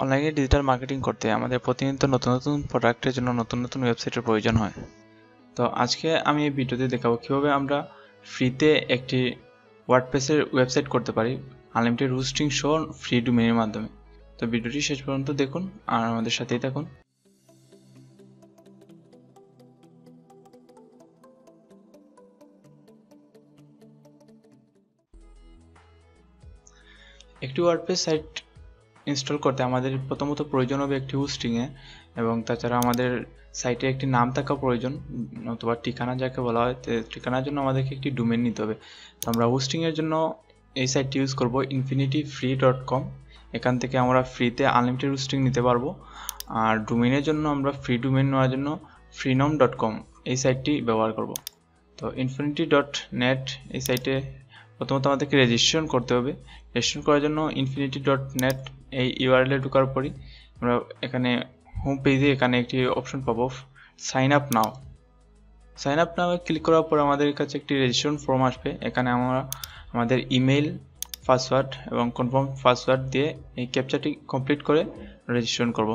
অনলাইনে digital marketing করতে আমাদের প্রতিনিয়ত নতুন নতুন প্রোডাক্টের জন্য নতুন নতুন ওয়েবসাইটের প্রয়োজন হয়। তো আজকে আমি এই ভিডিওতে দেখাবো কীভাবে আমরা ফ্রিতে একটি ওয়ার্ডপ্রেসের ওয়েবসাইট করতে পারি আনলিমিটেড হোস্টিং শো ফ্রি ডোমেনের মাধ্যমে। তো ভিডিওটি শেষ পর্যন্ত দেখুন আর আমাদের সাথেই থাকুন। একটি ওয়ার্ডপ্রেস সাইট ইনস্টল করতে আমাদের প্রথমত প্রয়োজন হবে একটি হোস্টিংয়ে এবং তাছাড়া আমাদের সাইটে একটি নাম থাকা প্রয়োজন, অথবা ঠিকানা যাকে বলা হয় ঠিকানার জন্য আমাদেরকে একটি ডোমেন নিতে হবে। তো আমরা হোস্টিংয়ের জন্য এই সাইটটি ইউজ করব ইনফিনিটি ফ্রি ডট কম এখান থেকে আমরা ফ্রিতে আনলিমিটেড হোস্টিং নিতে পারব। আর ডোমেনের জন্য আমরা ফ্রি ডোমেন নেওয়ার জন্য ফ্রিনম ডট কম এই সাইটটি ব্যবহার করব। তো ইনফিনিটি ডট নেট এই সাইটে প্রথমত আমাদেরকে রেজিস্ট্রেশন করতে হবে। রেজিস্ট্রেশন করার জন্য ইনফিনিটি ডট নেট এই ইউআরএলে ঢোকার পরই আমরা এখানে হোম পেজে এখানে একটি অপশন পাবো sign up now sign up now click করার পর আমাদের কাছে একটি রেজিস্ট্রেশন ফর্ম আসবে। এখানে আমরা আমাদের ইমেল পাসওয়ার্ড এবং কনফার্ম পাসওয়ার্ড দিয়ে এই ক্যাপচারটি কমপ্লিট করে রেজিস্ট্রেশন করব।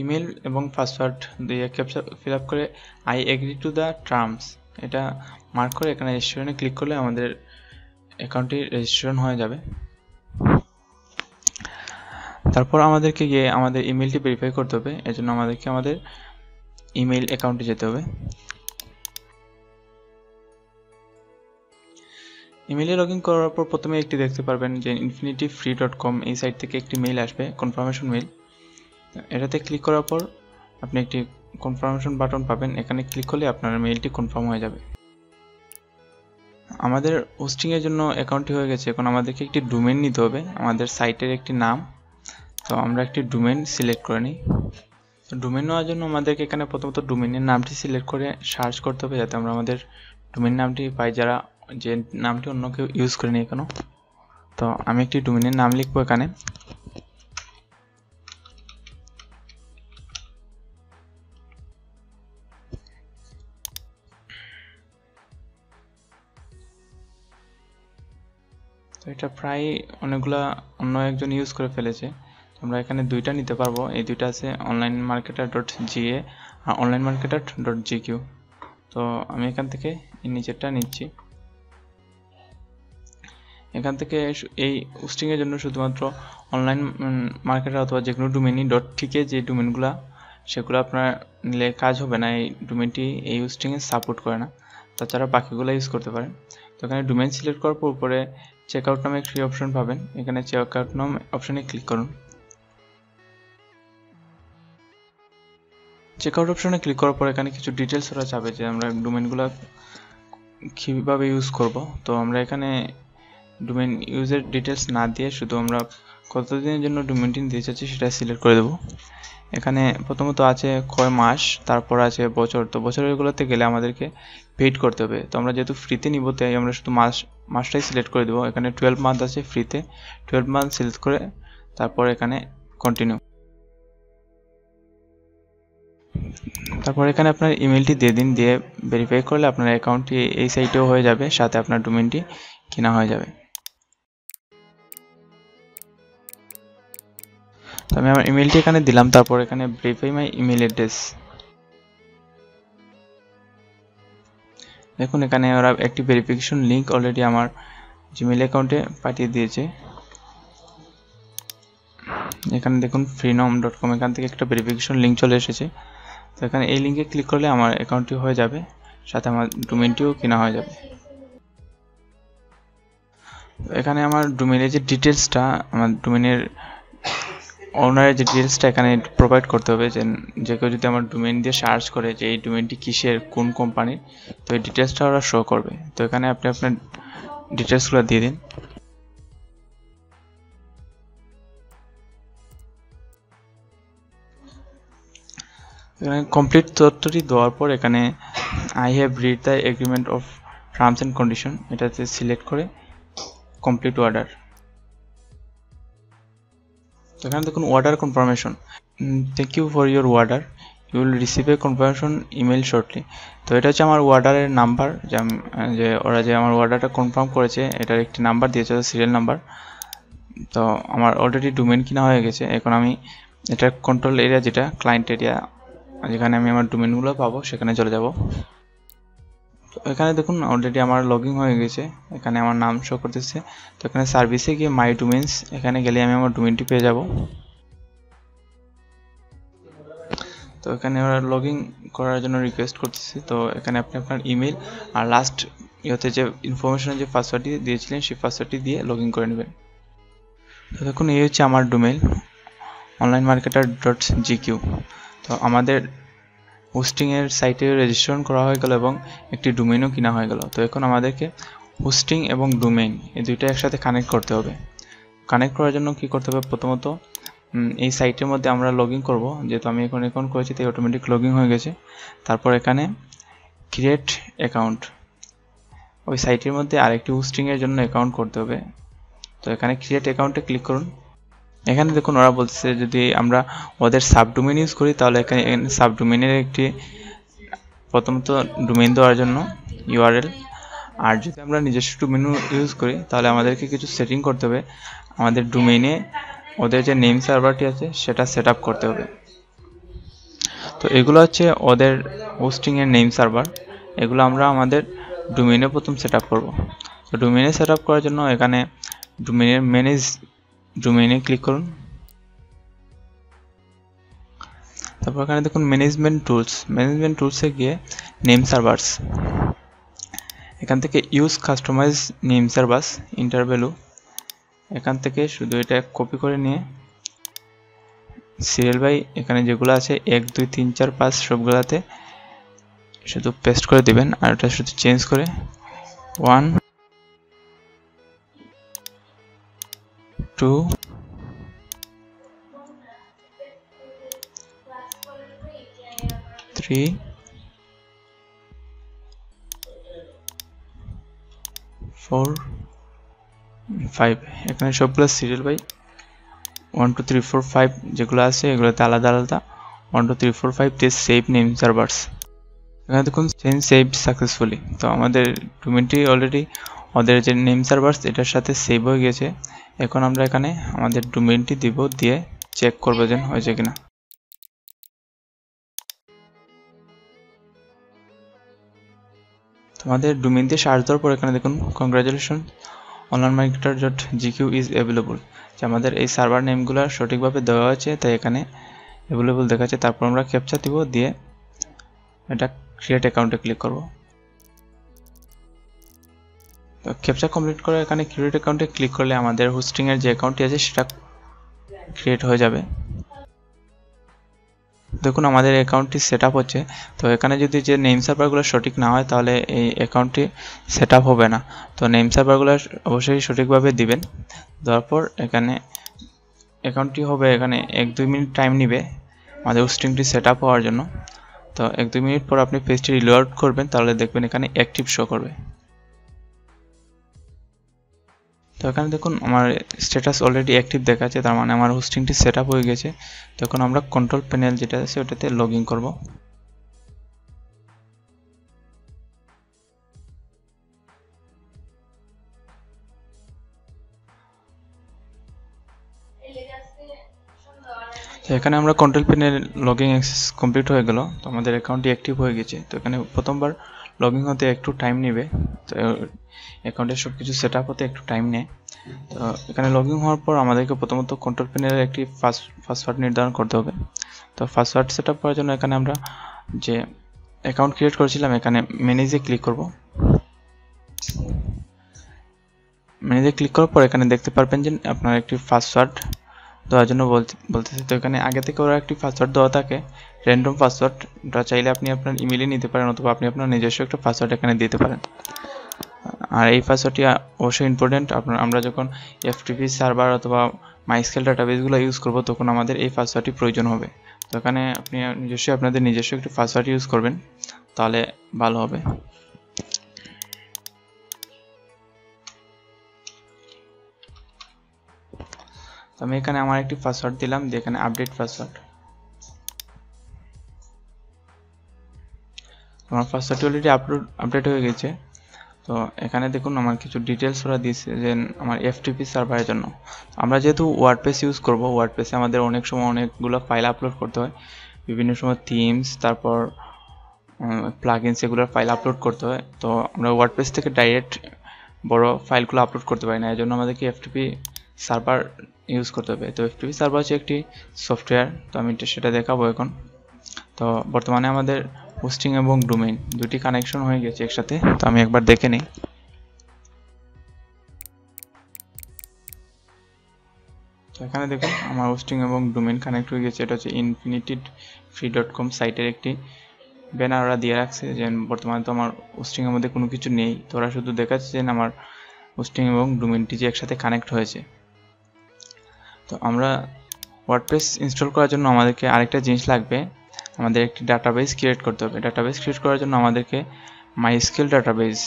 ইমেল এবং পাসওয়ার্ড দিয়ে ক্যাপচার ফিল আপ করে I agree to the terms. এটা মার্ক করে এখানে রেজিস্ট্রেশনে ক্লিক করলে আমাদের অ্যাকাউন্টটি রেজিস্ট্রেশন হয়ে যাবে। তারপর আমাদেরকে গিয়ে আমাদের ইমেলটি ভেরিফাই করতে হবে। এজন্য আমাদেরকে আমাদের ইমেল অ্যাকাউন্টে যেতে হবে। ইমেলে লগ ইন করার পর প্রথমে একটি দেখতে পারবেন যে ইনফিনিটি ফ্রি ডট কম এই সাইট থেকে একটি মেইল আসবে কনফার্মেশন মেইল এটাতে ক্লিক করার পর আপনি একটি কনফার্মেশন বাটন পাবেন। এখানে ক্লিক করলে আপনার মেইলটি কনফার্ম হয়ে যাবে। আমাদের হোস্টিংয়ের জন্য অ্যাকাউন্টটি হয়ে গেছে। এখন আমাদেরকে একটি ডোমেন নিতে হবে। আমাদের সাইটের একটি নাম। তো আমরা একটি ডোমেন সিলেক্ট করে নিই। তো ডোমেন নেওয়ার জন্য আমাদেরকে এখানে প্রথমত ডোমেনের নামটি সিলেক্ট করে সার্চ করতে হবে যাতে আমরা আমাদের ডোমেন নামটি পাই। যারা যে নামটি অন্য কেউ ইউজ করে করেনি এখনও তো আমি একটি ডোমেনের নাম লিখব এখানে। তো এটা প্রায় অনেকগুলা অন্য একজন ইউজ করে ফেলেছে। আমরা এখানে দুইটা নিতে পারব। এই দুইটা আছে অনলাইন মার্কেটার ডট জিএ আর অনলাইন মার্কেটার ডট জিকিউ তো আমি এখান থেকে এই নিচেরটা নিচ্ছি। এখান থেকে এই হোস্টিংয়ের জন্য শুধুমাত্র অনলাইন মার্কেটার অথবা যে কোনো ডোমেনই ডট ঠিকে যে ডোমেনগুলো সেগুলো আপনার নিলে কাজ হবে না। এই ডোমেনটি এই হোস্টিংয়ে সাপোর্ট করে না। তাছাড়া বাকিগুলো ইউজ করতে পারেন। তো এখানে ডোমেন সিলেক্ট করার পর উপরে চেক আউট নামে একটি অপশন পাবেন। এখানে চেকআউট নাম অপশনে ক্লিক করুন। চেকআউট অপশনে ক্লিক করার পর এখানে কিছু ডিটেলস ওরা যাবে যে আমরা ডোমেনগুলো কীভাবে ইউজ করব। তো আমরা এখানে ডোমেন ইউজের ডিটেলস না দিয়ে শুধু আমরা কতদিনের জন্য ডোমেনটি দিতে চাচ্ছি সেটা সিলেক্ট করে দেবো। এখানে প্রথমত আছে কয় মাস, তারপর আছে বছর। তো বছরগুলোতে গেলে আমাদেরকে পেইড করতে হবে। তো আমরা যেহেতু ফ্রিতে নিব, তাই আমরা শুধু মাস, মাসটাই সিলেক্ট করে দেবো। এখানে টুয়েলভ মান্থ আছে ফ্রিতে টুয়েলভ মান্থ সিলেক্ট করে তারপর এখানে কন্টিনিউ তারপর এখানে আপনার ইমেলটি দিয়ে দিন, দিয়ে ভেরিফাই করলে আপনার অ্যাকাউন্টটি এই সাইটেও হয়ে যাবে। সাথে আপনার ডোমেনটি কেনা হয়ে যাবে। তো আমি আমার ইমেলটি এখানে দিলাম, তারপর এখানে ভেরিফাই মাই ইমেল অ্যাড্রেস দেখুন, এখানে ওরা একটি ভেরিফিকেশন লিঙ্ক অলরেডি আমার জিমেল অ্যাকাউন্টে পাঠিয়ে দিয়েছে। এখানে দেখুন ফ্রিনম ডট কম এখান থেকে একটা ভেরিফিকেশন লিঙ্ক চলে এসেছে। তো এখানে এই লিঙ্কে ক্লিক করলে আমার অ্যাকাউন্টটি হয়ে যাবে, সাথে আমার ডোমেনটিও কেনা হয়ে যাবে। এখানে আমার ডোমেনের যে ডিটেলসটা আমার ডোমেনের ওনারের যে ডিটেলসটা এখানে প্রোভাইড করতে হবে যে যে কেউ যদি আমার ডোমেন দিয়ে সার্চ করে যে এই ডোমেনটি কিসের, কোন কোম্পানির তো এই ডিটেলসটা ওরা শো করবে। তো এখানে আপনি আপনার ডিটেলসগুলো দিয়ে দিন। এখানে কমপ্লিট তথ্যটি দেওয়ার পর এখানে I have read the agreement of terms and condition এটাতে সিলেক্ট করে কমপ্লিট অর্ডার তো এখানে দেখুন order confirmation thank you for your order you will receive a confirmation email shortly তো এটা হচ্ছে আমার অর্ডারের নাম্বার যে ওরা যে আমার অর্ডারটা কনফার্ম করেছে, এটার একটি নাম্বার দিয়েছে সিরিয়াল নাম্বার তো আমার অলরেডি ডোমেন কিনা হয়ে গেছে। এখন আমি এটা কন্ট্রোল এরিয়া যেটা ক্লায়েন্ট এরিয়া যেখানে আমি আমার ডোমেনগুলো পাবো, সেখানে চলে যাব। তো এখানে দেখুন অলরেডি আমার লগইন হয়ে গেছে। এখানে আমার নাম শো করতেছে। তো এখানে সার্ভিসে গিয়ে মাই ডোমেন্স এখানে গেলে আমি আমার ডোমেনটি পেয়ে যাব। তো এখানে ওরা লগ করার জন্য রিকোয়েস্ট করতেছি। তো এখানে আপনি আপনার ইমেল আর লাস্ট ইয়েতে যে ইনফরমেশনের যে পাসওয়ার্ডটি দিয়েছিলেন, সেই পাসওয়ার্ডটি দিয়ে লগ করে নেবেন। তো দেখুন, এই হচ্ছে আমার domain online marketer dot GQ তো আমাদের হোস্টিংয়ের সাইটে রেজিস্ট্রেশন করা হয়ে গেল এবং একটি ডোমেনও কিনা হয়ে গেল। তো এখন আমাদেরকে হোস্টিং এবং ডোমেন এই দুইটা একসাথে কানেক্ট করতে হবে। কানেক্ট করার জন্য কি করতে হবে? প্রথমত এই সাইটের মধ্যে আমরা লগ ইন করব। যেহেতু আমি এখন অ্যাকাউন্ট করেছি, তাই অটোমেটিক লগ হয়ে গেছে। তারপর এখানে ক্রিয়েট অ্যাকাউন্ট ওই সাইটের মধ্যে আরেকটি হোস্টিংয়ের জন্য অ্যাকাউন্ট করতে হবে। তো এখানে ক্রিয়েট অ্যাকাউন্টে ক্লিক করুন। এখানে দেখুন ওরা বলছে যদি আমরা ওদের সাবডোমেন ইউজ করি, তাহলে এখানে সাবডোমেনের একটি প্রথমত ডোমেন দেওয়ার জন্য ইউআরএল আর যদি আমরা নিজস্ব ডোমেন ইউজ করি, তাহলে আমাদেরকে কিছু সেটিং করতে হবে। আমাদের ডোমেনে ওদের যে নেম সার্ভারটি আছে, সেটা সেট করতে হবে। তো এগুলো হচ্ছে ওদের হোস্টিংয়ের নেম সার্ভার এগুলো আমরা আমাদের ডোমেনে প্রথম সেট আপ করব। তো ডোমেনে সেট আপ করার জন্য এখানে ডোমেনের ম্যানেজ ডোমেনে ক্লিক করুন। তারপর এখানে দেখুন ম্যানেজমেন্ট টুলস ম্যানেজমেন্ট টুলসে গিয়ে নেম সার্ভার্স এখান থেকে ইউজ কাস্টমাইজ নেম সার্ভার্স ইন্টারভ্যালু এখান থেকে শুধু এটা কপি করে নিয়ে সিরিয়াল বাই এখানে যেগুলো আছে, এক, দুই, তিন, চার, পাঁচ, সবগুলাতে শুধু পেস্ট করে দিবেন। আর এটা শুধু চেঞ্জ করে one two three four five এখানে সবগুলো serial by one two three four five যেগুলো আছে, এগুলোতে আলাদা আলাদা। One two three four five test save name servers এখানে দেখুন চেঞ্জ সেভ সাকসেসফুলি তো আমাদের ডোমেনটি অলরেডি ওদের যে নেম সার্ভার্স এটার সাথে সেভ হয়ে গেছে এখন আমরা এখানে আমাদের ডোমেনটি দিব দিয়ে চেক করব যেন হয়েছে কিনা। তোমাদের ডোমেন দিয়ে সার্চ দেওয়ার পর এখানে দেখুন congratulation online marketer dot GQ is available যে আমাদের এই সার্ভার নেমগুলো সঠিকভাবে দেওয়া হয়েছে, তাই এখানে অ্যাভেলেবল দেখাচ্ছে। তারপর আমরা ক্যাপচা দিব দিয়ে এটা ক্রিয়েট অ্যাকাউন্টে ক্লিক করব। তো ক্যাপচা কমপ্লিট করে এখানে ক্রিয়েট অ্যাকাউন্টে ক্লিক করলে আমাদের হোস্টিংয়ের যে অ্যাকাউন্টটি আছে সেটা ক্রিয়েট হয়ে যাবে। দেখুন আমাদের অ্যাকাউন্টটি সেট হচ্ছে। তো এখানে যদি যে নেম সার্ভারগুলো সঠিক না হয় তাহলে এই অ্যাকাউন্টটি সেট হবে না। তো নেম সার্ভারগুলো অবশ্যই সঠিকভাবে দিবেন। দেওয়ার পর এখানে অ্যাকাউন্টটি হবে এখানে এক দুই মিনিট টাইম নেবে আমাদের হোস্টিংটি সেট হওয়ার জন্য। তো এক দুই মিনিট পর আপনি পেজটি রিলোড করবেন, তাহলে দেখবেন এখানে অ্যাক্টিভ শো করবে। তো এখানে দেখুন, আমার স্ট্যাটাস অলরেডি অ্যাক্টিভ দেখাচ্ছে, তার মানে আমার হোস্টিংটি সেট হয়ে গেছে। তখন আমরা কন্ট্রোল প্যানেল যেটা আছে, ওটাতে লগ ইন করব। তো এখানে আমরা control panel login access complete হয়ে গেল। তো আমাদের অ্যাকাউন্টটি অ্যাক্টিভ হয়ে গেছে। তো এখানে প্রথমবার লগইন হতে একটু টাইম নেবে। তো অ্যাকাউন্টের সব কিছু সেট আপ হতে একটু টাইম নেয়। তো, এখানে লগ হওয়ার পর আমাদেরকে প্রথমত কন্ট্রোল প্যানেলের একটি ফাস্ট পাসওয়ার্ড নির্ধারণ করতে হবে। তো পাসওয়ার্ড সেট আপ করার জন্য এখানে আমরা যে অ্যাকাউন্ট ক্রিয়েট করেছিলাম, এখানে ম্যানেজে ক্লিক করব। ম্যানেজে ক্লিক করার পর এখানে দেখতে পারবেন যে আপনার একটি পাসওয়ার্ড দেওয়ার জন্য বলতে, বলতেছে। তো, এখানে আগে থেকে ওরা একটি পাসওয়ার্ড দেওয়া থাকে। র্যান্ডম পাসওয়ার্ডটা চাইলে আপনি আপনার ইমেলে নিতে পারেন অথবা আপনি আপনার নিজস্ব একটা পাসওয়ার্ড এখানে দিতে পারেন। আর এই পাসওয়ার্ডটি অবশ্যই ইম্পর্টেন্ট আপনার, আমরা যখন এফটিপি সার্ভার অথবা মাইস্কেল ডাটাবেসগুলো ইউজ করব, তখন আমাদের এই পাসওয়ার্ডটি প্রয়োজন হবে। তো এখানে আপনি নিজস্বই আপনাদের নিজস্ব একটি পাসওয়ার্ড ইউজ করবেন, তাহলে ভালো হবে। আমি এখানে আমার একটি পাসওয়ার্ড দিলাম, দিয়ে এখানে আপডেট পাসওয়ার্ড আমার পাসওয়ার্ডটি অলরেডি আপলোড আপডেট হয়ে গেছে। তো এখানে দেখুন আমার কিছু ডিটেলস ওরা দিয়েছে যে আমার এফটিপি সার্ভারের জন্য। আমরা যেহেতু ওয়ার্ডপ্রেস ইউজ করব ওয়ার্ডপ্রেসে আমাদের অনেক সময় অনেকগুলো ফাইল আপলোড করতে হয়। বিভিন্ন সময় থিমস তারপর প্লাগইনস এগুলোর ফাইল আপলোড করতে হয়। তো আমরা ওয়ার্ডপ্রেস থেকে ডাইরেক্ট বড় ফাইলগুলো আপলোড করতে পারি না। এই জন্য আমাদেরকে এফটিপি সার্ভার ইউজ করতে হবে। তো এফটিপি সার্ভার হচ্ছে একটি সফটওয়্যার তো আমি সেটা দেখাবো এখন। তো বর্তমানে আমাদের হোস্টিং এবং ডোমেইন দুটি কানেকশন হয়ে গেছে একসাথে, তো আমি একবার দেখে নিই। তো এখানে দেখুন, আমার হোস্টিং এবং ডোমেইন কানেক্ট হয়ে গেছে। এটা হচ্ছে ইনফিনিটি ফ্রি ডট কম সাইটের একটি ব্যানার ওরা দিয়ে রাখছে যে বর্তমানে তো আমার হোস্টিংয়ের মধ্যে কোনো কিছু নেই। তো ওরা শুধু দেখাচ্ছে যে আমার হোস্টিং এবং ডোমেইনটি যে একসাথে কানেক্ট হয়েছে। তো আমরা ওয়ার্ডপ্রেস ইনস্টল করার জন্য আমাদেরকে আরেকটা জিনিস লাগবে। আমাদের একটি ডাটাবেস ক্রিয়েট করতে হবে। ডাটাবেস ক্রিয়েট করার জন্য আমাদেরকে মাইস্কেল ডাটাবেস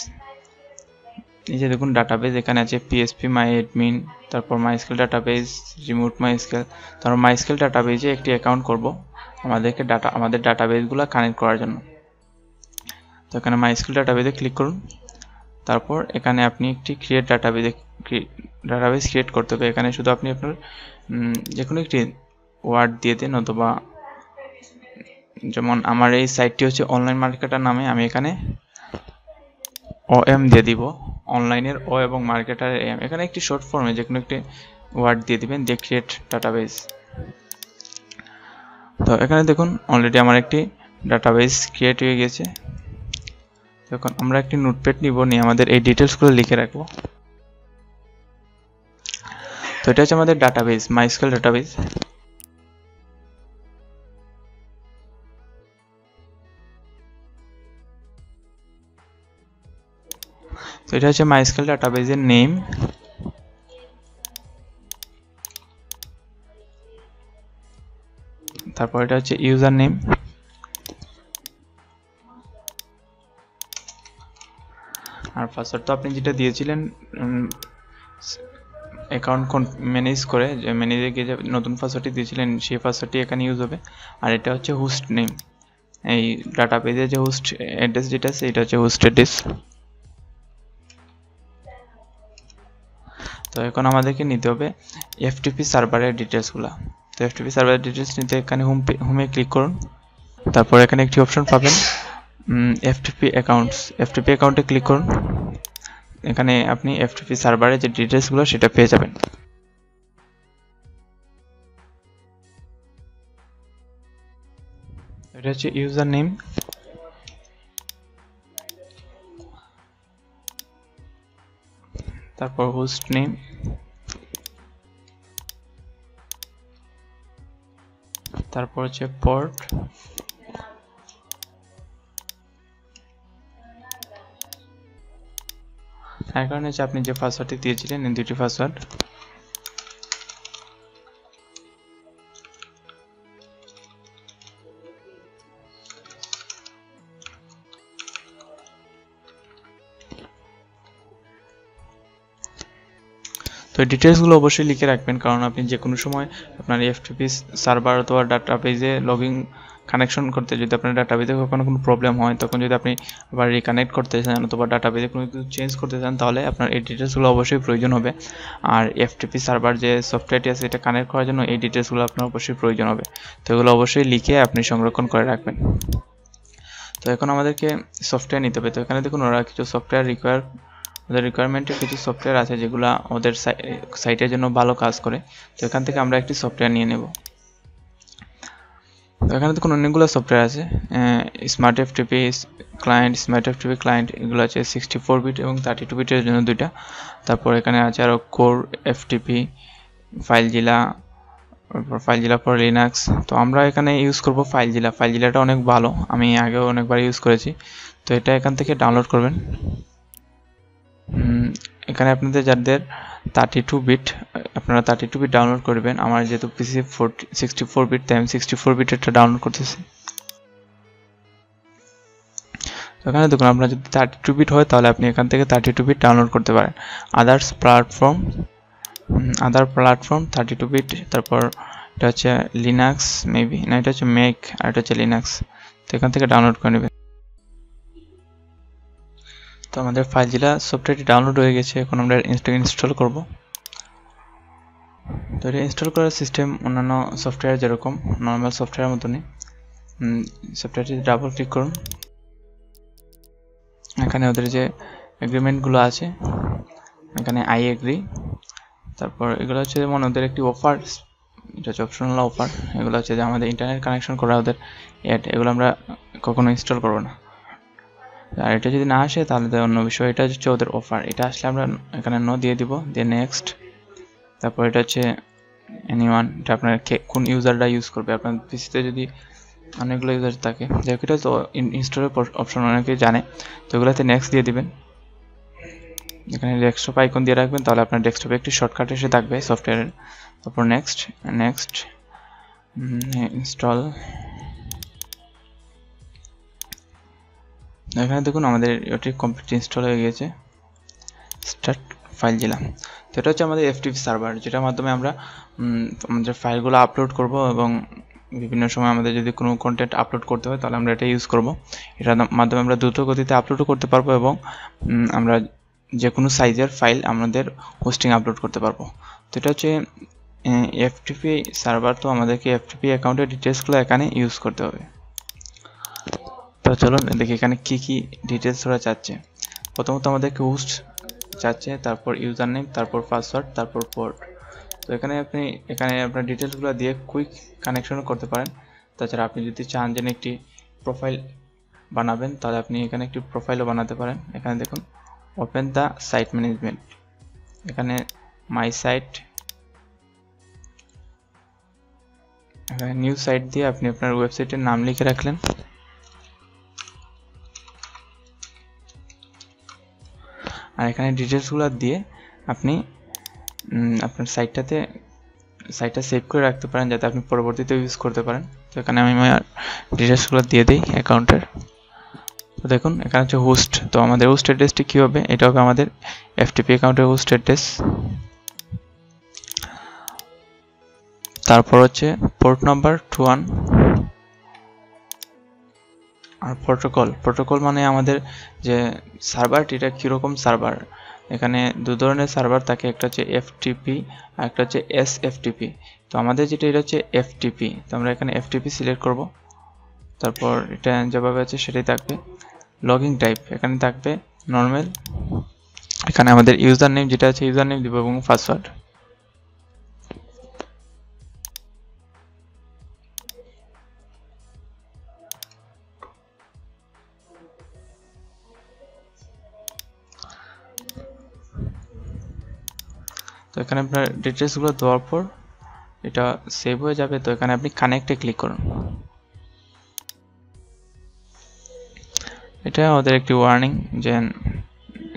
এই যে দেখুন ডাটাবেস এখানে আছে পিএসপি মাই এডমিন তারপর মাইস্কেল ডাটাবেস রিমোট মাইস্কেল তারপর মাইস্কেল ডাটাবেজে একটি অ্যাকাউন্ট করব আমাদেরকে ডাটা আমাদের ডাটাবেসগুলো কানেক্ট করার জন্য। তো এখানে মাইস্কেল ডাটাবেসে ক্লিক করুন। তারপর এখানে আপনি একটি ক্রিয়েট ডাটাবেসে ডাটাবেস ক্রিয়েট করতে হবে। এখানে শুধু আপনি আপনার যে কোনো একটি ওয়ার্ড দিয়ে দেন অথবা যেমন আমার এই সাইটটি হচ্ছে অনলাইন মার্কেটার নামে, আমি এখানে ও এম দিয়ে দিব। অনলাইনের ও এবং মার্কেটারের এম এখানে একটি শর্ট ফর্মে যে কোনো একটি ওয়ার্ড দিয়ে দিবেন, দিয়ে ক্রিয়েট ডাটাবেস তো এখানে দেখুন অলরেডি আমার একটি ডাটাবেস ক্রিয়েট হয়ে গেছে। তখন আমরা একটি নোটপ্যাড নিব, নিয়ে আমাদের এই ডিটেলসগুলো লিখে রাখব। তো এটা হচ্ছে আমাদের ডাটাবেস মাইস্কেল ডাটাবেস এটা হচ্ছে মাইস্কেল ডাটাবেজের নেম তারপর এটা হচ্ছে ইউজার নেম আর পাসওয়ার্ড তো আপনি যেটা দিয়েছিলেন অ্যাকাউন্ট ম্যানেজ করে, যে ম্যানেজে গিয়ে যে নতুন পাসওয়ার্ডটি দিয়েছিলেন, সেই পাসওয়ার্ডটি এখানে ইউজ হবে। আর এটা হচ্ছে হোস্ট নেম এই ডাটা পেজে যে হোস্ট অ্যাড্রেস যেটা আছে, এটা হচ্ছে হোস্ট অ্যাড্রেস তো এখন আমাদেরকে নিতে হবে এফটিপি সার্ভারের ডিটেলসগুলো তো এফটিপি সার্ভারের ডিটেলস নিতে এখানে হোম হোমে ক্লিক করুন। তারপর এখানে একটি অপশন পাবেন এফটিপি অ্যাকাউন্টস এফটিপি অ্যাকাউন্টে ক্লিক করুন। এখানে আপনি এফটিপি সার্ভারের যে ডিটেলসগুলো সেটা পেয়ে যাবেন। এটা হচ্ছে ইউজার নেম তারপর হোস্ট নেম তারপর হচ্ছে পোর্ট এখন হচ্ছে আপনি যে পাসওয়ার্ডটি দিয়েছিলেন, এই দুটি পাসওয়ার্ড তো ডিটেলসগুলো অবশ্যই লিখে রাখবেন, কারণ আপনি যে কোনো সময় আপনার এফটিপি সার্ভার অথবা ডাটা পেজে লগইন কানেকশন করতে যদি আপনার ডাটা পেজে কখনো কোনো প্রবলেম হয়, তখন যদি আপনি আবার রিকানেক্ট করতে চান অথবা ডাটা পেজে কোনো কিছু চেঞ্জ করতে চান, তাহলে আপনার এই ডিটেলসগুলো অবশ্যই প্রয়োজন হবে। আর এফটিপি সার্ভার যে সফটওয়্যারটি আছে, এটা কানেক্ট করার জন্য এই ডিটেলসগুলো আপনার অবশ্যই প্রয়োজন হবে। তো এগুলো অবশ্যই লিখে আপনি সংরক্ষণ করে রাখবেন। তো এখন আমাদেরকে সফটওয়্যার নিতে হবে। তো এখানে দেখুন, ওরা কিছু সফটওয়্যার রিকোয়ার ওদের রিকোয়ারমেন্টের কিছু সফটওয়্যার আছে যেগুলো ওদের সাইটের জন্য ভালো কাজ করে। তো এখান থেকে আমরা একটি সফটওয়্যার নিয়ে নেব। তো এখানে দেখুন অনেকগুলো সফটওয়্যার আছে। Smart FTP client smart F FTP client এগুলো আছে সিক্সটি ফোর বিট এবং থার্টি টু বিটের জন্য দুইটা। তারপর এখানে আছে আরও কোর এফ এফটিপি ফাইল জিলা তারপর ফাইল জিলা পর লিনাক্স তো আমরা এখানে ইউজ করব ফাইল জিলাটা অনেক ভালো। আমি আগেও অনেকবার ইউজ করেছি। তো এটা এখান থেকে ডাউনলোড করবেন। এখানে আপনাদের যাদের থার্টি টু বিট আপনারা থার্টি টু বিট ডাউনলোড করবেন। আমার যেহেতু PC forty sixty four bit তাই আমি সিক্সটি ফোর বিটেরটা ডাউনলোড করতেছি। এখানে দেখুন, আপনার যদি থার্টি টু বিট হয়, তাহলে আপনি এখান থেকে থার্টি টু বিট ডাউনলোড করতে পারেন। Others platform other platform thirty two bit তারপর এটা হচ্ছে লিনাক্স মেবি না, এটা হচ্ছে মেক আর এটা হচ্ছে লিনাক্স তো এখান থেকে ডাউনলোড করে নেবেন। তো আমাদের ফাইলজিলা সফটওয়্যারটি ডাউনলোড হয়ে গেছে, এখন আমরা ইনস্টল করব। তো এটা ইনস্টল করার সিস্টেম অন্যান্য সফটওয়্যার যেরকম নর্মাল সফটওয়্যার মতনই। সফটওয়্যারটি ডাবল ক্লিক করুন। এখানে ওদের যে এগ্রিমেন্টগুলো আছে, এখানে আই এগ্রি তারপর এগুলো হচ্ছে যেমন ওদের একটি অফার এটা হচ্ছে অপশনাল অফার এগুলো হচ্ছে যে আমাদের ইন্টারনেট কানেকশন করা ওদের অ্যাড এগুলো আমরা কখনো ইনস্টল করব না। আর এটা যদি না আসে, তাহলে অন্য বিষয়। এটা হচ্ছে ওদের অফার এটা আসলে আমরা এখানে নো দিয়ে দিব। দিয়ে নেক্সট তারপর এটা হচ্ছে এনি ওয়ান এটা আপনার কোন ইউজারটা ইউজ করবে। আপনার পিসিতে যদি অনেকগুলো ইউজার থাকে, যাই এটা তো ইনস্টলের অপশন অনেকেই জানে। তো ওগুলোতে নেক্সট দিয়ে দিবেন। এখানে ডেস্কটপ আইকন দিয়ে রাখবেন, তাহলে আপনার ডেস্কটপে একটি শর্টকাট এসে থাকবে সফটওয়্যারের তারপর নেক্সট নেক্সট ইনস্টল এখানে দেখুন আমাদের এটি কমপ্লিট ইনস্টল হয়ে গিয়েছে। স্টার্ট ফাইল দিলাম। তো এটা হচ্ছে আমাদের এফটিপি সার্ভার যেটার মাধ্যমে আমরা আমাদের ফাইলগুলো আপলোড করব এবং বিভিন্ন সময় আমাদের যদি কোনো কন্টেন্ট আপলোড করতে হয়, তাহলে আমরা এটা ইউজ করব। এটার মাধ্যমে আমরা দ্রুত গতিতে আপলোডও করতে পারব এবং আমরা যে কোনো সাইজের ফাইল আমাদের হোস্টিং আপলোড করতে পারব। তো এটা হচ্ছে এফটিপি সার্ভার তো আমাদেরকে এফটিপি অ্যাকাউন্টের ডিটেলসগুলো এখানে ইউজ করতে হবে। তো চলুন দেখি এখানে কি কি ডিটেলস ওরা চাচ্ছে। প্রথমত আমাদেরকে হোস্ট চাচ্ছে, তারপর ইউজার নেম তারপর পাসওয়ার্ড তারপর পোর্ট তো এখানে আপনি, এখানে আপনার ডিটেলসগুলো দিয়ে কুইক কানেকশনও করতে পারেন। তাছাড়া আপনি যদি চান যে একটি প্রোফাইল বানাবেন, তাহলে আপনি এখানে একটি প্রোফাইলও বানাতে পারেন। এখানে দেখুন ওপেন দ্য সাইট ম্যানেজমেন্ট এখানে মাই সাইট এখানে নিউ সাইট দিয়ে আপনি আপনার ওয়েবসাইটের নাম লিখে রাখলেন। আর এখানে ডিটেলসগুলো দিয়ে আপনি আপনার সাইটটাতে সাইটটা সেভ করে রাখতে পারেন যাতে আপনি পরবর্তীতে ইউজ করতে পারেন। তো এখানে আমি আমার ডিটেলসগুলো দিয়ে দিই অ্যাকাউন্টের তো দেখুন, এখানে হচ্ছে হোস্ট তো আমাদের হোস্ট অ্যাড্রেসটি কী হবে? এটা হবে আমাদের এফটিপি অ্যাকাউন্টের হোস্ট অ্যাড্রেস তারপর হচ্ছে পোর্ট নাম্বার টু ওয়ান আর প্রোটোকল প্রোটোকল মানে আমাদের যে সার্ভারটি এটা কীরকম সার্ভার এখানে দু ধরনের সার্ভার থাকে, একটা হচ্ছে এফটিপি আর একটা হচ্ছে এস এফটিপি তো আমাদের যেটা, এটা হচ্ছে এফটিপি তো আমরা এখানে এফটিপি সিলেক্ট করব। তারপর এটা যেভাবে আছে, সেটাই থাকবে। লগিং টাইপ এখানে থাকবে নর্মাল এখানে আমাদের ইউজার নেম যেটা আছে ইউজার নেম দিব এবং পাসওয়ার্ড তো এখানে আপনার ডিটেলসগুলো দেওয়ার পর এটা সেভ হয়ে যাবে। তো এখানে আপনি কানেক্টে ক্লিক করুন। এটা আমাদের একটি ওয়ার্নিং যে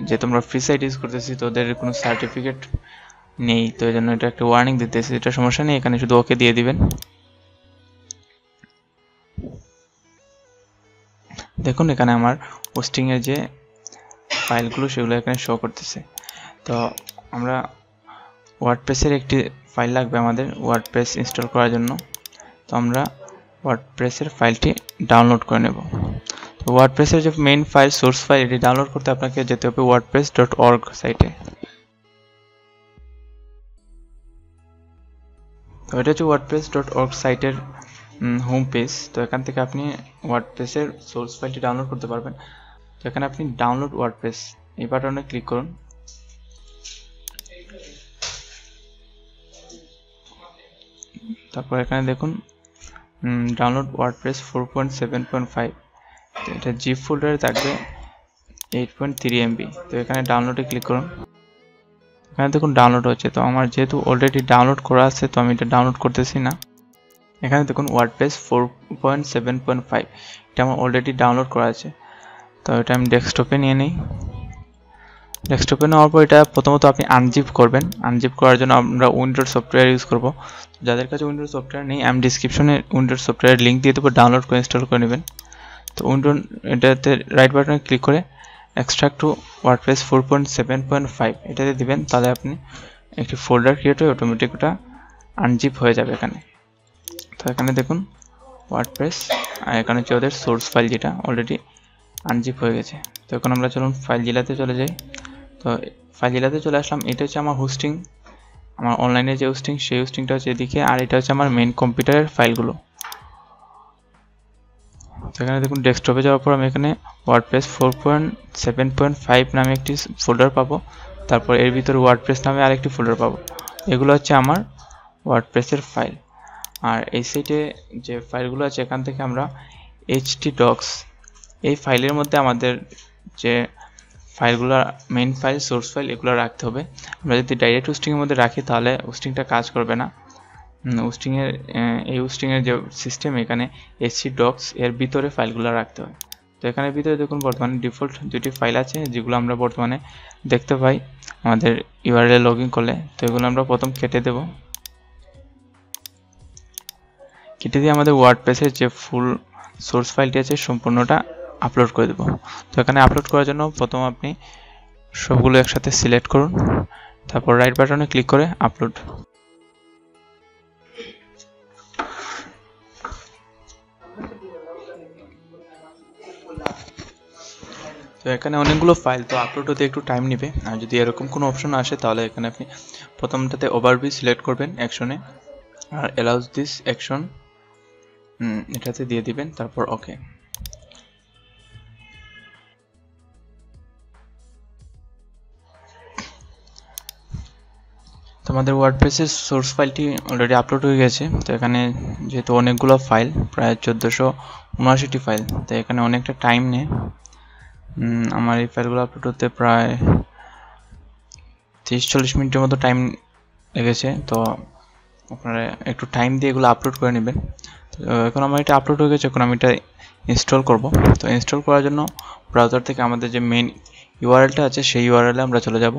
যে তোমরা ফ্রি সাইট ইউজ করতেছি, তো ওদের কোনো সার্টিফিকেট নেই। তো এই জন্য এটা একটা ওয়ার্নিং দিতেছি। এটা সমস্যা নেই, এখানে শুধু ওকে দিয়ে দিবেন। দেখুন, এখানে আমার পোস্টিংয়ের যে ফাইলগুলো সেগুলো এখানে শো করতেছে। তো আমরা ওয়ার্ডপ্রেসের একটি ফাইল লাগবে আমাদের ওয়ার্ডপ্রেস ইনস্টল করার জন্য। তো আমরা ওয়ার্ডপ্রেসের ফাইলটি ডাউনলোড করে নেব। তো ওয়ার্ডপ্রেসের যে মেইন ফাইল সোর্স ফাইল এটি ডাউনলোড করতে আপনাকে যেতে হবে ওয়ার্ডপ্রেস ডট অর্গ সাইটে তো এটা হচ্ছে ওয়ার্ডপ্রেস ডট অর্গ সাইটের হোম পেজ তো এখান থেকে আপনি ওয়ার্ডপ্রেসের সোর্স ফাইলটি ডাউনলোড করতে পারবেন। তো এখানে আপনি ডাউনলোড ওয়ার্ডপ্রেস এই বাটনে ক্লিক করুন। তারপর এখানে দেখুন download WordPress four point seven point five তো এটা জিপ ফোল্ডারে থাকবে এইট পয়েন্ট থ্রি এমবি তো এখানে ডাউনলোডে ক্লিক করুন। এখানে দেখুন ডাউনলোড হচ্ছে। তো আমার যেহেতু অলরেডি ডাউনলোড করা আছে, তো আমি এটা ডাউনলোড করতেছি না। এখানে দেখুন WordPress four point seven point five এটা আমার অলরেডি ডাউনলোড করা আছে। তো এটা আমি ডেস্কটপে নিয়ে নিই। ডেস্কটপে নেওয়ার পর এটা প্রথমত আপনি আনজিপ করবেন। আনজিপ করার জন্য আমরা উইন্ডোর সফটওয়্যার ইউজ করব। যাদের কাছে উইন্ডোর সফটওয়্যার নেই, আমি ডিসক্রিপশনে উইন্ডোর সফটওয়্যার লিঙ্ক দিয়ে দেবো ডাউনলোড করে ইনস্টল করে নেবেন। তো উইন্ডো এটাতে রাইট বাটনে ক্লিক করে extract to WordPress four point seven point five এটাতে দেবেন, তাহলে আপনি একটি ফোল্ডার ক্রিয়েট হয়ে অটোমেটিক ওটা আনজিপ হয়ে যাবে এখানে। তো এখানে দেখুন ওয়ার্ডপ্রেস আর এখানে হচ্ছে ওদের সোর্স ফাইল যেটা অলরেডি আনজিপ হয়ে গেছে। তো এখন আমরা চলুন ফাইল জেলাতে চলে যাই। তো ফাইল জেলাতে চলে আসলাম। এটা হচ্ছে আমার হোস্টিং আমার অনলাইনে যে হোস্টিং সেই হোস্টিংটা হচ্ছে এদিকে, আর এটা হচ্ছে আমার মেন কম্পিউটারের ফাইলগুলো তো এখানে দেখুন ডেস্কটপে যাওয়ার পর আমি এখানে WordPress four point seven point five নামে একটি ফোল্ডার পাবো। তারপর এর ভিতরে ওয়ার্ডপ্রেস নামে আরেকটি ফোল্ডার পাবো। এগুলো হচ্ছে আমার ওয়ার্ডপ্রেসের ফাইল আর এই সাইটে যে ফাইলগুলো আছে, এখান থেকে আমরা এইচটি ডক্স এই ফাইলের মধ্যে আমাদের যে ফাইলগুলো মেইন ফাইল সোর্স ফাইল এগুলো রাখতে হবে। আমরা যদি ডাইরেক্ট হোস্টিংয়ের মধ্যে রাখি, তাহলে হোস্টিংটা কাজ করবে না। হোস্টিংয়ের এই হোস্টিংয়ের যে সিস্টেম এখানে এসি ডক্স এর ভিতরে ফাইলগুলো রাখতে হয়। তো এখানে ভিতরে দেখুন, বর্তমানে ডিফল্ট দুটি ফাইল আছে, যেগুলো আমরা বর্তমানে দেখতে পাই আমাদের ইউআরএল লগ ইন করলে। তো এগুলো আমরা প্রথম কেটে দেব। কেটে দিয়ে আমাদের ওয়ার্ডপ্রেসের যে ফুল সোর্স ফাইলটি আছে, সম্পূর্ণটা আপলোড করে দেব। তো এখানে আপলোড করার জন্য প্রথম আপনি সবগুলো একসাথে সিলেক্ট করুন। তারপর রাইট বাটনে ক্লিক করে আপলোড তো এখানে অনেকগুলো ফাইল তো আপলোড হতে একটু টাইম নেবে। আর যদি এরকম কোনো অপশন আসে, তাহলে এখানে আপনি প্রথমটাতে ওভারভিউ সিলেক্ট করবেন অ্যাকশনে আর অ্যালাউজ দিস অ্যাকশন এটাতে দিয়ে দিবেন, তারপর ওকে তো আমাদের ওয়ার্ডপ্রেসের সোর্স ফাইলটি অলরেডি আপলোড হয়ে গেছে। তো এখানে যেহেতু অনেকগুলো ফাইল প্রায় চোদ্দোশো উনআশিটি ফাইল তো এখানে অনেকটা টাইম নেয়। আমার এই ফাইলগুলো আপলোড হতে প্রায় তিরিশ চল্লিশ মিনিটের মতো টাইম লেগেছে। তো আপনারা একটু টাইম দিয়ে এগুলো আপলোড করে নেবেন। এখন আমার এটা আপলোড হয়ে গেছে, এখন আমি এটা ইনস্টল করব। তো ইনস্টল করার জন্য ব্রাউজার থেকে আমাদের যে মেন ইউআরএলটা আছে, সেই ইউআরএলে আমরা চলে যাব।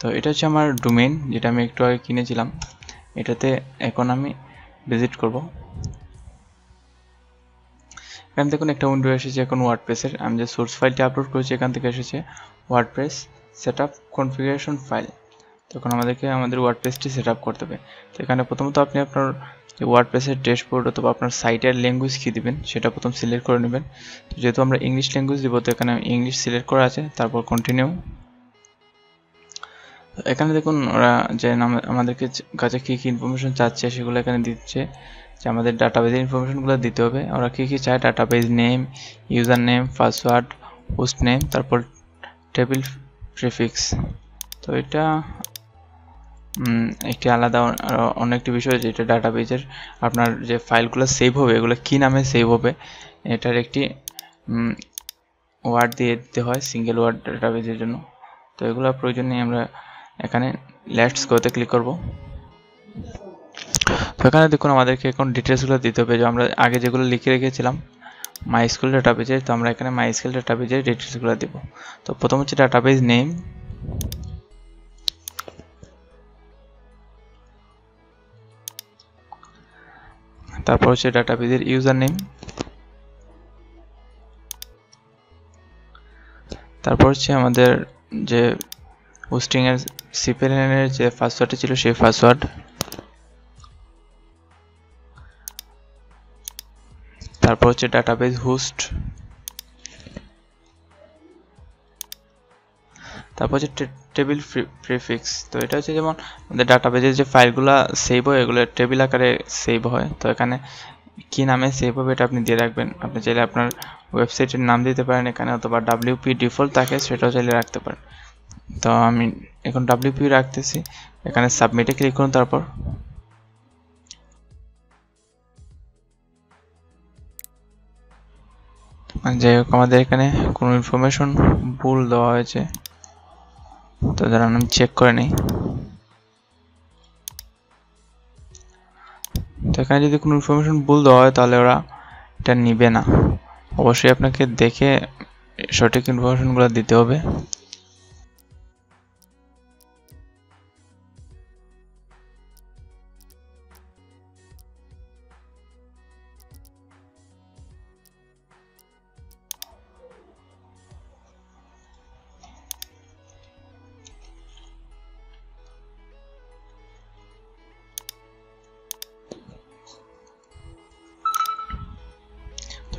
তো এটা হচ্ছে আমার ডোমেন যেটা আমি একটু আগে কিনেছিলাম। এটাতে এখন আমি ভিজিট করব। এখান দেখুন একটা উইন্ডো এসেছে এখন ওয়ার্ডপ্রেসের আমি যে সোর্স ফাইলটি আপলোড করেছি, এখান থেকে এসেছে WordPress set up configuration file তখন আমাদেরকে আমাদের ওয়ার্ডপ্রেসটি সেট আপ করতে হবে। তো এখানে প্রথমত আপনি আপনার ওয়ার্ডপ্রেসের ড্যাশবোর্ড অথবা আপনার সাইটের ল্যাঙ্গুয়েজ কী দিবেন, সেটা প্রথম সিলেক্ট করে নেবেন। যেহেতু আমরা ইংলিশ ল্যাঙ্গুয়েজ দিব, তো এখানে ইংলিশ সিলেক্ট করা আছে, তারপর কন্টিনিউ এখানে দেখুন, ওরা যে আমাদেরকে কাছে কী কী ইনফরমেশন চাচ্ছে সেগুলো এখানে দিচ্ছে। যে আমাদের ডাটাবেজের ইনফরমেশনগুলো দিতে হবে। ওরা কী কী চায়? Database name user name password host name তারপর টেবিল প্রিফিক্স তো এটা একটি আলাদা অন্য একটি বিষয় যেটা ডাটাবেজের আপনার যে ফাইলগুলো সেভ হবে, এগুলো কী নামে সেভ হবে, এটার একটি ওয়ার্ড দিয়ে দিতে হয় সিঙ্গেল ওয়ার্ড ডাটাবেজের জন্য। তো এগুলো প্রয়োজন আমরা এখানে লেটস গোতে ক্লিক করব। তো এখানে দেখুন আমাদেরকে এখন ডিটেলসগুলো দিতে হবে। যে আমরা আগে যেগুলো লিখে রেখেছিলাম মাই স্কুল ডাটাবেজে তো আমরা এখানে মাই স্কুল ডাটাবেজের ডিটেলসগুলো দেব। তো প্রথম হচ্ছে ডাটাবেজ নেম তারপর হচ্ছে ডাটাবেজের ইউজার নেম তারপর হচ্ছে আমাদের যে হোস্টিংয়ের সিপিএলএনের যে পাসওয়ার্ডটি ছিল, সেই পাসওয়ার্ড তারপর হচ্ছে ডাটাবেজ হোস্ট তারপর হচ্ছে টেবিল প্রিফিক্স তো এটা হচ্ছে যেমন আমাদের ডাটাবেজের যে ফাইলগুলো সেভ হয়, এগুলো টেবিল আকারে সেভ হয়, তো এখানে কি নামে সেভ হবে এটা আপনি দিয়ে রাখবেন। আপনি চাইলে আপনার ওয়েবসাইটের নাম দিতে পারেন এখানে, অথবা ডাব্লিউপি ডিফল্ট থাকে, সেটাও চাইলে রাখতে পারেন। তো আমি এখন ডাব্লিউপি রাখতেছি। এখানে সাবমিটে ক্লিক করুন তারপর। যাই হোক, আমাদের এখানে কোনো ইনফরমেশন ভুল দেওয়া হয়েছে। তো যারা আমি চেক করে নিই। তো এখানে যদি কোনো ইনফরমেশন ভুল দেওয়া হয়, তাহলে ওরা এটা নিবে না। অবশ্যই আপনাকে দেখে সঠিক ইনফরমেশনগুলো দিতে হবে।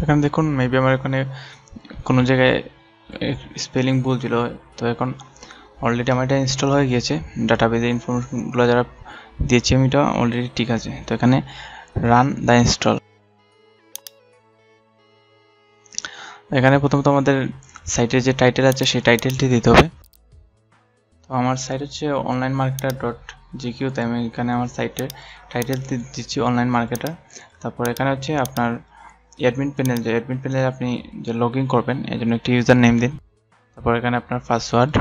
এখানে দেখুন মেবি আমার এখানে কোনো জায়গায় স্পেলিং ভুল ছিল। তো এখন অলরেডি আমার এটা ইনস্টল হয়ে গিয়েছে। ডাটাবেজে ইনফরমেশনগুলো যারা দিয়েছি আমি এটা অলরেডি ঠিক আছে। তো এখানে রান দ্য ইনস্টল এখানে প্রথমত আমাদের সাইটের যে টাইটেল আছে, সেই টাইটেলটি দিতে হবে। তো আমার সাইট হচ্ছে অনলাইন মার্কেটার ডট জিকিউ তাই আমি এখানে আমার সাইটের টাইটেল দিচ্ছি অনলাইন মার্কেটার তারপর এখানে হচ্ছে আপনার অ্যাডমিন প্যানেল যে অ্যাডমিন প্যানেলে আপনি যে লগ ইন করবেন, এই জন্য একটি ইউজার নেম দিন। তারপর এখানে আপনার পাসওয়ার্ড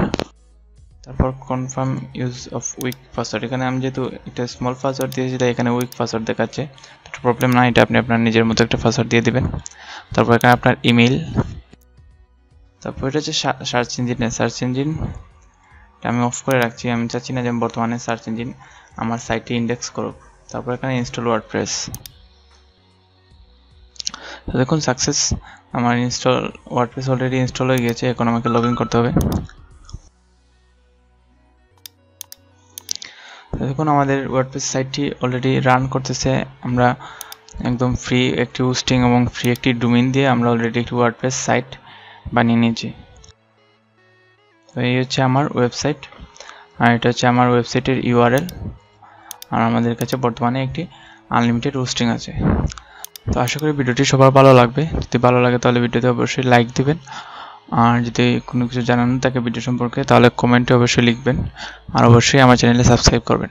তারপর confirm use of weak password এখানে আমি যেহেতু একটা স্মল পাসওয়ার্ড দিয়েছি, তাই এখানে উইক পাসওয়ার্ড দেখাচ্ছে। একটা প্রবলেম না এটা আপনি আপনার নিজের মতো একটা পাসওয়ার্ড দিয়ে দিবেন। তারপর এখানে আপনার ইমেল তারপর এটা হচ্ছে সার্চ ইঞ্জিন সার্চ ইঞ্জিন আমি অফ করে রাখছি। আমি চাচ্ছি না যে বর্তমানে সার্চ ইঞ্জিন আমার সাইটটি ইন্ডেক্স করুক। তারপর এখানে ইনস্টল ওয়ার্ডপ্রেস তো দেখুন সাকসেস আমার ইনস্টল ওয়ার্ডপ্রেস অলরেডি ইনস্টল হয়ে গিয়েছে, এখন আমাকে লগ করতে হবে। দেখুন, আমাদের ওয়ার্ডপ্রেস সাইটটি অলরেডি রান করতেছে। আমরা একদম ফ্রি একটি হোস্টিং এবং ফ্রি একটি ডোমেইন দিয়ে আমরা অলরেডি একটি ওয়ার্ডপ্রেস সাইট বানিয়ে নিয়েছি। তো এই হচ্ছে আমার ওয়েবসাইট আর এটা হচ্ছে আমার ওয়েবসাইটের ইউআরএল আর আমাদের কাছে বর্তমানে একটি আনলিমিটেড হোস্টিং আছে। তো আশা করি ভিডিওটি সবার ভালো লাগবে। যদি ভালো লাগে তাহলে ভিডিওতে অবশ্যই লাইক দিবেন। আর যদি কোনো কিছু জানানো থাকে ভিডিও সম্পর্কে, তাহলে কমেন্টে অবশ্যই লিখবেন। আর অবশ্যই আমার চ্যানেলে সাবস্ক্রাইব করবেন।